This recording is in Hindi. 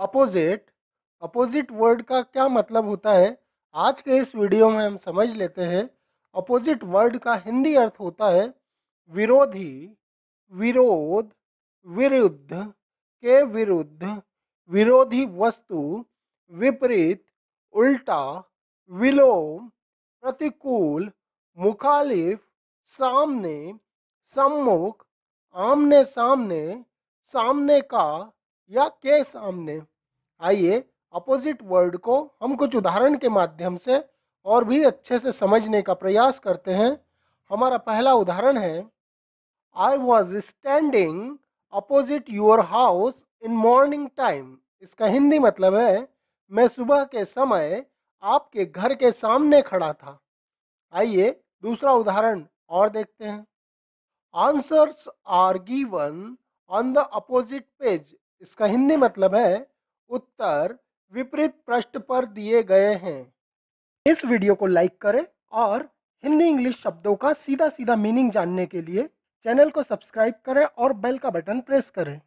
अपोजिट अपोजिट वर्ड का क्या मतलब होता है? आज के इस वीडियो में हम समझ लेते हैं अपोजिट वर्ड का हिंदी अर्थ होता है विरोधी, विरोध, विरुद्ध, के विरुद्ध, विरोधी वस्तु, विपरीत, उल्टा, विलोम, प्रतिकूल, मुखालिफ, सामने, सम्मुख आमने सामने सामने का या के सामने। आइए अपोजिट वर्ड को हम कुछ उदाहरण के माध्यम से और भी अच्छे से समझने का प्रयास करते हैं। हमारा पहला उदाहरण है I was standing opposite your house in morning time इसका हिंदी मतलब है, मैं सुबह के समय आपके घर के सामने खड़ा था। आइए दूसरा उदाहरण और देखते हैं। Answers are given on the opposite page इसका हिंदी मतलब है, उत्तर विपरीत पृष्ठ पर दिए गए हैं। इस वीडियो को लाइक करें और हिंदी इंग्लिश शब्दों का सीधा सीधा मीनिंग जानने के लिए चैनल को सब्सक्राइब करें और बेल का बटन प्रेस करें।